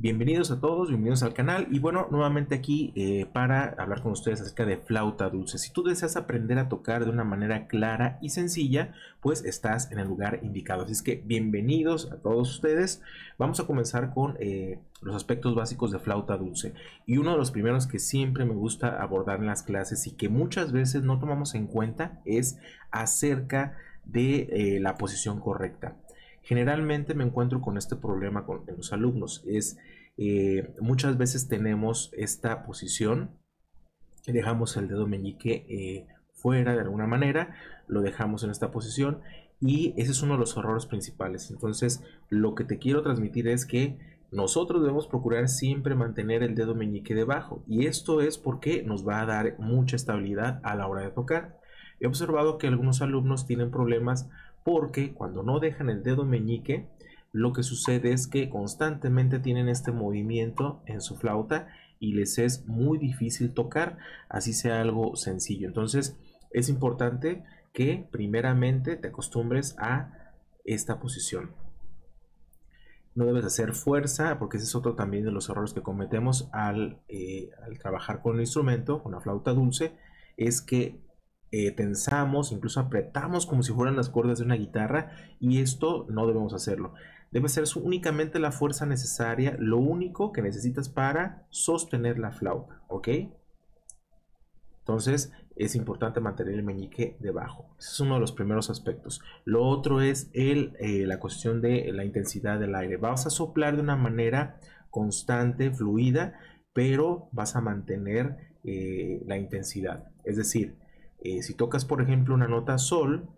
Bienvenidos a todos, bienvenidos al canal y bueno, nuevamente aquí eh, para hablar con ustedes acerca de flauta dulce. Si tú deseas aprender a tocar de una manera clara y sencilla, pues estás en el lugar indicado. Así es que bienvenidos a todos ustedes. Vamos a comenzar con eh, los aspectos básicos de flauta dulce. Y uno de los primeros que siempre me gusta abordar en las clases y que muchas veces no tomamos en cuenta es acerca de eh, la posición correcta. Generalmente me encuentro con este problema con los alumnos. Es eh, muchas veces tenemos esta posición, dejamos el dedo meñique eh, fuera de alguna manera, lo dejamos en esta posición y ese es uno de los errores principales. Entonces, lo que te quiero transmitir es que nosotros debemos procurar siempre mantener el dedo meñique debajo y esto es porque nos va a dar mucha estabilidad a la hora de tocar. He observado que algunos alumnos tienen problemas porque cuando no dejan el dedo meñique, lo que sucede es que constantemente tienen este movimiento en su flauta y les es muy difícil tocar, así sea algo sencillo. Entonces es importante que primeramente te acostumbres a esta posición. No debes hacer fuerza, porque ese es otro también de los errores que cometemos al, eh, trabajar con el instrumento, con la flauta dulce, es que eh, tensamos, incluso apretamos como si fueran las cuerdas de una guitarra y esto no debemos hacerlo. Debe ser únicamente la fuerza necesaria, lo único que necesitas para sostener la flauta, ¿ok? Entonces es importante mantener el meñique debajo. Ese es uno de los primeros aspectos. Lo otro es el, eh, la cuestión de la intensidad del aire. Vas a soplar de una manera constante, fluida, pero vas a mantener eh, la intensidad. Es decir, eh, si tocas, por ejemplo, una nota sol,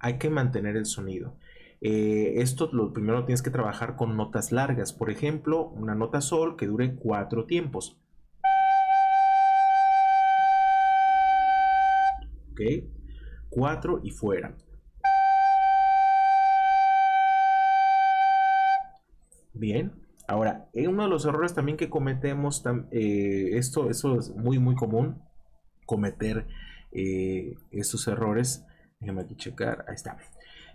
hay que mantener el sonido. Eh, esto lo primero tienes que trabajar con notas largas. Por ejemplo, una nota sol que dure cuatro tiempos. ¿Ok? Cuatro y fuera. Bien. Ahora, uno de los errores también que cometemos, eh, esto, eso es muy, muy común, cometer eh, estos errores. Déjame aquí checar, ahí está.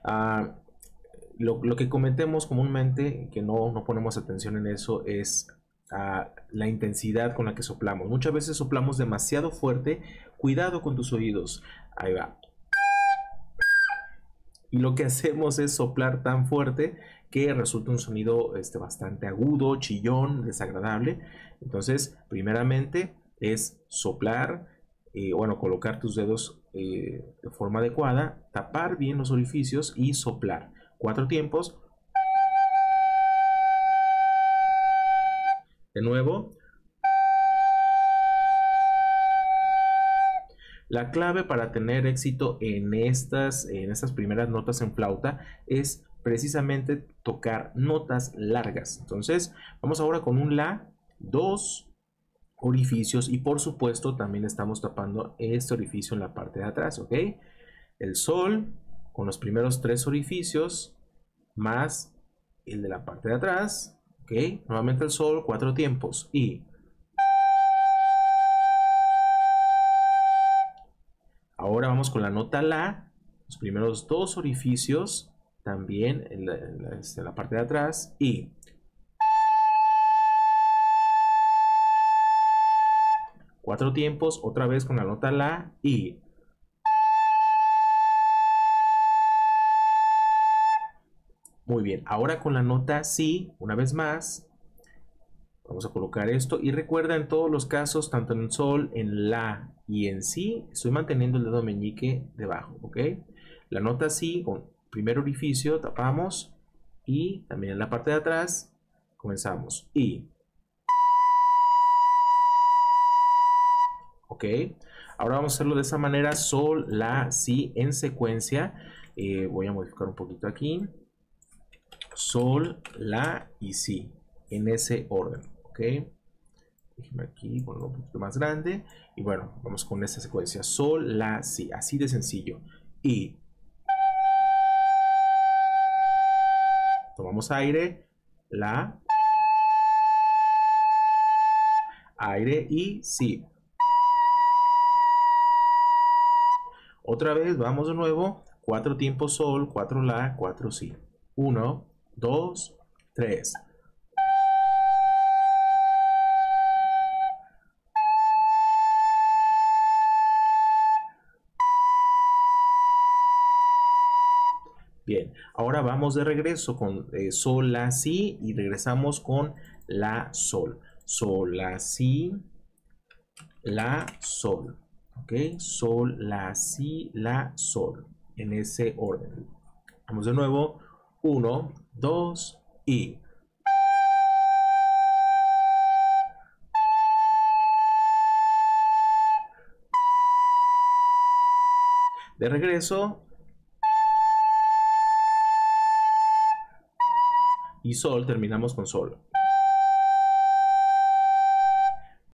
Ah, lo, que cometemos comúnmente, que no, ponemos atención en eso, es ah, la intensidad con la que soplamos. Muchas veces soplamos demasiado fuerte. Cuidado con tus oídos. Ahí va. Y lo que hacemos es soplar tan fuerte que resulta un sonido este, bastante agudo, chillón, desagradable. Entonces, primeramente es soplar bueno, colocar tus dedos eh, de forma adecuada, tapar bien los orificios y soplar. Cuatro tiempos. De nuevo. La clave para tener éxito en estas, en estas primeras notas en flauta es precisamente tocar notas largas. Entonces, vamos ahora con un La, dos, orificios y por supuesto también estamos tapando este orificio en la parte de atrás, ¿ok? El sol con los primeros tres orificios más el de la parte de atrás, ¿ok? Nuevamente el sol, cuatro tiempos y... Ahora vamos con la nota La, los primeros dos orificios también en la, en este, parte de atrás y Cuatro tiempos, otra vez con la nota La y. Muy bien, ahora con la nota Si, una vez más, vamos a colocar esto y recuerda en todos los casos, tanto en Sol, en La y en Si, estoy manteniendo el dedo meñique debajo, ¿ok? La nota Si, con primer orificio, tapamos y también en la parte de atrás comenzamos y Ahora vamos a hacerlo de esa manera, sol, la, si, en secuencia. Eh, voy a modificar un poquito aquí. Sol, la y si, en ese orden, ¿ok? Déjeme aquí ponerlo un poquito más grande. Y bueno, vamos con esta secuencia. Sol, la, si, así de sencillo. Y tomamos aire, la, aire y si. Otra vez, vamos de nuevo. Cuatro tiempos sol, cuatro la, cuatro si. Uno, dos, 3. Bien, ahora vamos de regreso con eh, sol, la, si y regresamos con la, sol. Sol, la, si, la, sol. ¿Ok? Sol, la, si, la, sol. En ese orden. Vamos de nuevo. 1, 2 y... De regreso, y sol terminamos con sol.